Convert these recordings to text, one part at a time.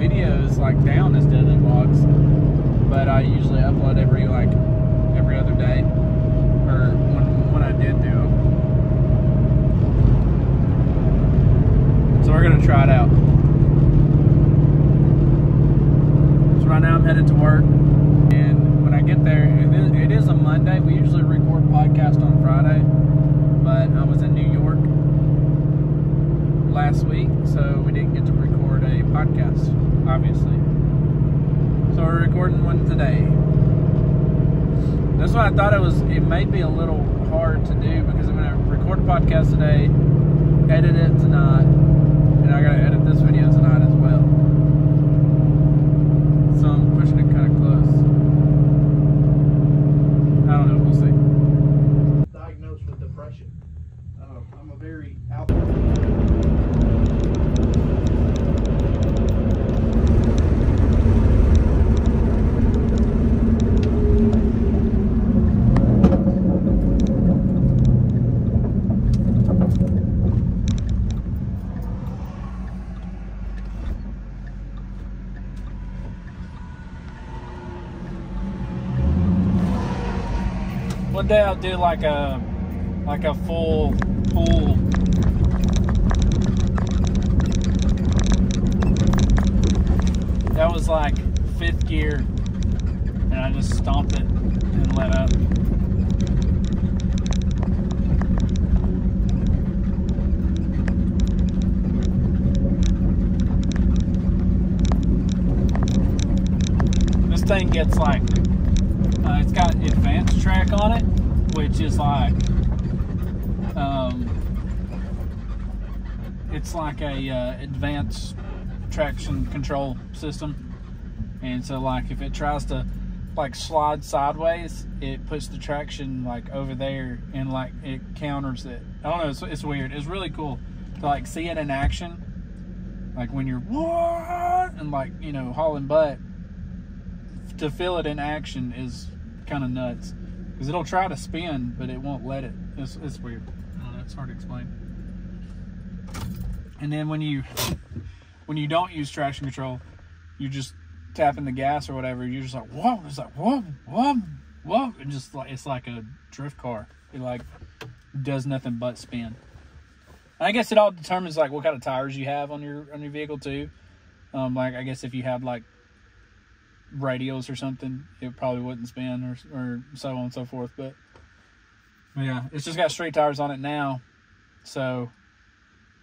videos like down as daily vlogs. But I usually upload every like every other day. Or when when I did do them. So we're gonna try it out. So right now I'm headed to work, and when I get there, it is, it is a Monday. We usually record podcast on Friday, but I was in New York last week, so we didn't get to record a podcast, obviously. So we're recording one today. That's why I thought it was. It may be a little hard to do because I'm gonna record a podcast today, edit it tonight, and I gotta edit this video tonight as well. So I'm pushing it kind of close. I don't know. We'll see. diagnosed with depression. Uh, I'm a very out. One day I'll do like a like a full full. That was like fifth gear, and I just stomped it and let up. This thing gets like uh, it's got AdvanceTrac on it, which is like, um, it's like a uh, advanced traction control system, and so like if it tries to like slide sideways, it puts the traction like over there, and like it counters it. I don't know, it's, it's weird. It's really cool to like see it in action, like when you're and like you know hauling butt to feel it in action is kind of nuts. Because it'll try to spin but it won't let it. It's, it's weird. I don't know it's hard to explain. And then when you when you don't use traction control you just tapping the gas or whatever you're just like whoa it's like whoa whoa whoa and just like it's like a drift car. It like does nothing but spin. I guess it all determines like what kind of tires you have on your on your vehicle too. Um, like I guess if you have like radials or something, it probably wouldn't spin or or so on and so forth. But yeah, it's just got straight tires on it now, so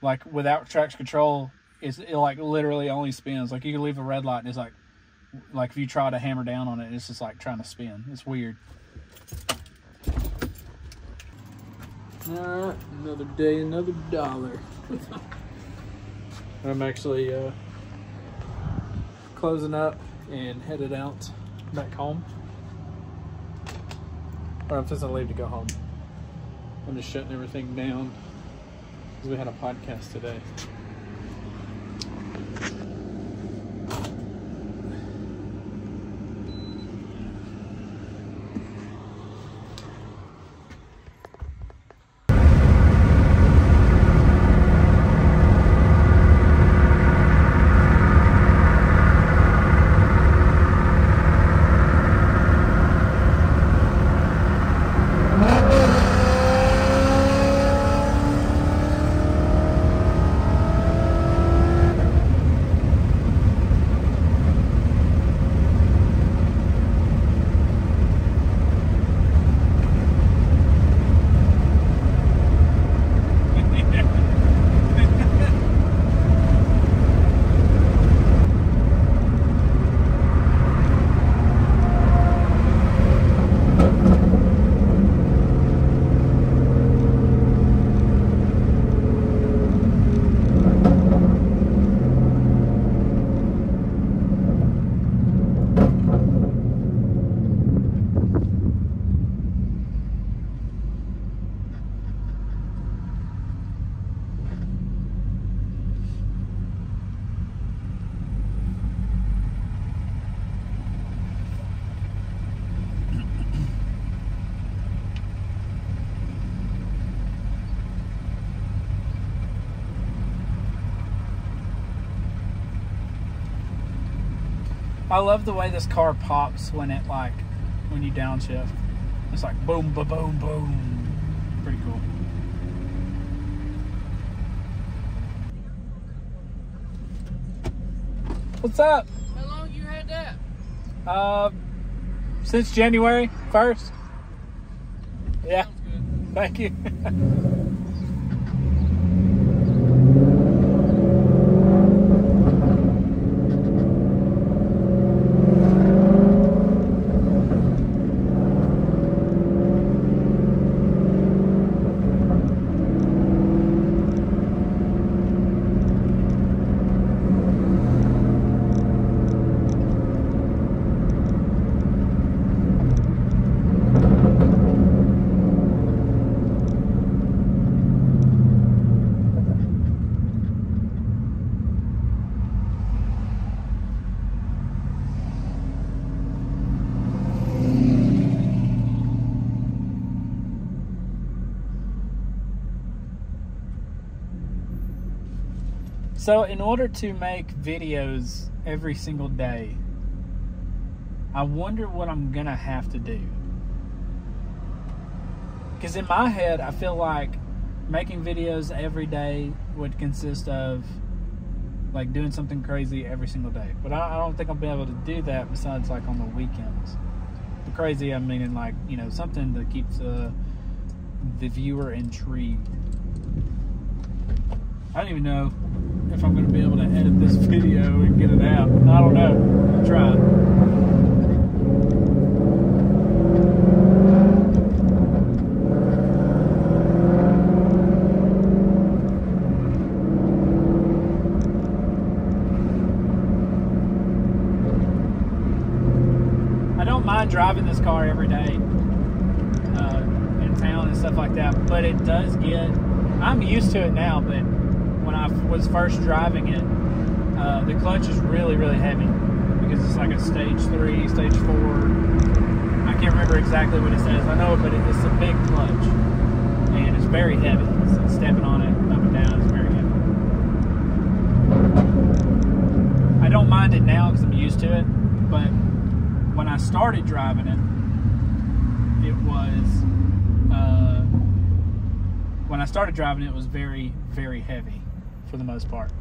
like without traction control, it's it like literally only spins. Like you can leave a red light and it's like like if you try to hammer down on it, it's just like trying to spin. It's weird. All right, another day, another dollar. I'm actually uh, closing up and headed out back home. Or I'm just gonna leave to go home. I'm just shutting everything down because we had a podcast today. I love the way this car pops when it like when you downshift. It's like boom, ba boom, boom. Pretty cool. What's up? How long you had that? Uh, since January first. Yeah, Sounds good. thank you. So, in order to make videos every single day, I wonder what I'm gonna have to do. Because in my head, I feel like making videos every day would consist of like doing something crazy every single day. But I, I don't think I'll be able to do that besides like on the weekends. The crazy, I'm meaning like, you know, something that keeps uh, the viewer intrigued. I don't even know if I'm going to be able to edit this video and get it out. I don't know. I'll try. I don't mind driving this car every day uh, in town and stuff like that, but it does get. I'm used to it now, but was first driving it, uh, the clutch is really, really heavy because it's like a stage three, stage four. I can't remember exactly what it says. I know, but it's a big clutch and it's very heavy. So stepping on it up and down is very heavy. I don't mind it now because I'm used to it, but when I started driving it, it was uh, when I started driving it, it was very, very heavy for the most part.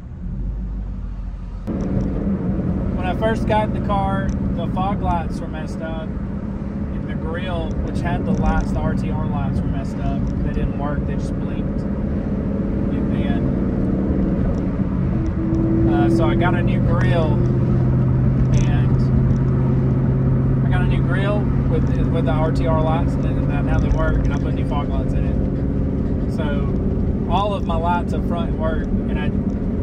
When I first got in the car, the fog lights were messed up, and the grill, which had the lights, the RTR lights, were messed up. They didn't work; they just blinked. And then, uh, so I got a new grill, and I got a new grill with with the RTR lights, and then now they work, and I put new fog lights in it. So all of my lights up front work, and I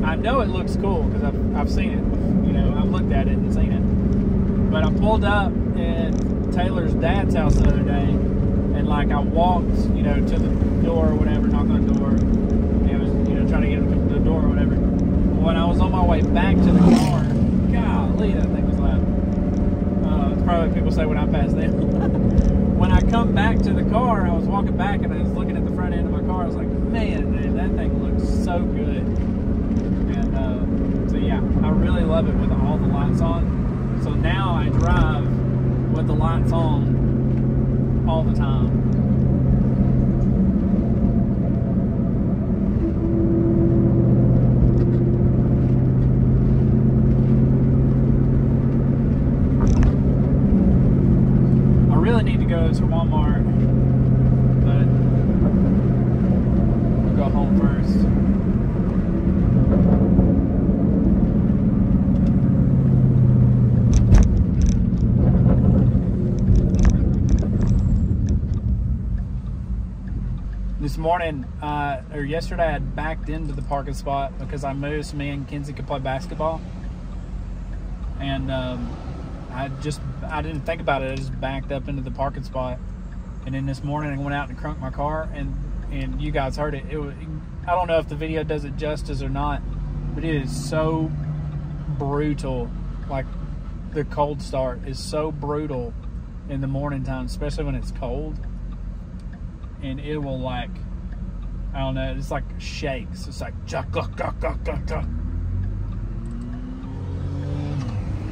I know it looks cool because I've I've seen it. You know, I've looked at it and seen it. But I pulled up at Taylor's dad's house the other day, and like I walked, you know, to the door or whatever, knocked on the door, and I was you know trying to get the door or whatever. When I was on my way back to the car, golly, that thing was loud. Uh, it's probably what people say when I pass them. when I come back to the car, I was walking back and I was looking at the front end of my car. I was like, man, man that thing looks so good. And uh, so yeah, I really love it with all the lights on. So now I drive with the lights on all the time. I really need to go to Walmart, but we'll go home first. Morning, uh, or yesterday, I had backed into the parking spot because I moved so me and Kenzie could play basketball. And um, I just I didn't think about it. I just backed up into the parking spot, and then this morning I went out and crunked my car, and and you guys heard it. It was I don't know if the video does it justice or not, but it is so brutal. Like the cold start is so brutal in the morning time, especially when it's cold, and it will like I don't know. It's like shakes. It's like.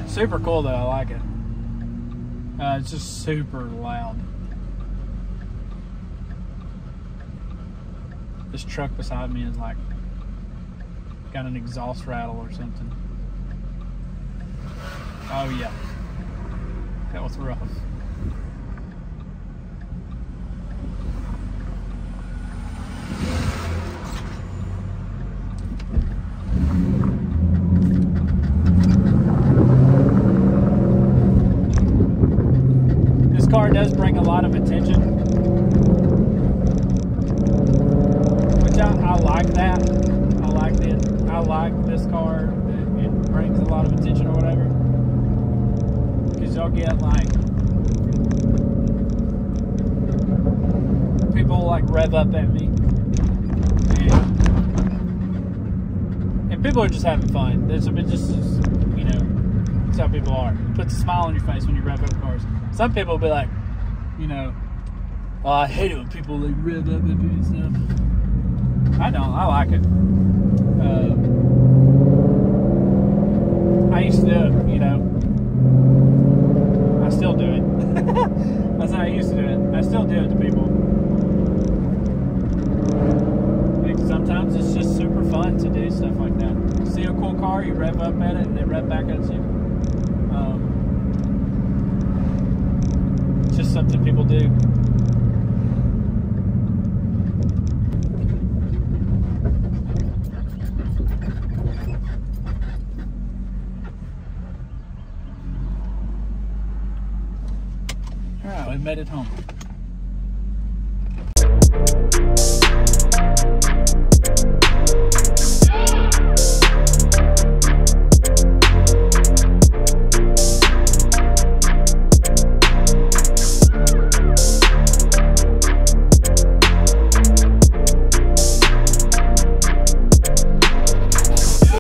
Super cool though. I like it. Uh, it's just super loud. This truck beside me is like got an exhaust rattle or something. Oh yeah, that was rough. This car does bring a lot of attention, which I, I like that. I like it. I like this car. It, brings a lot of attention or whatever. Because y'all get like people like rev up at me, and, and people are just having fun. There's it just how people are. It puts a smile on your face when you rev up cars. Some people will be like, you know, oh, I hate it when people like rev up and stuff. I don't. I like it. Uh, I used to do it, you know. I still do it. That's how I used to do it. I still do it to people. Sometimes it's just super fun to do stuff like that. See a cool car, you rev up at it, and they rev back at you. Um, just something people do. All right, we made it home.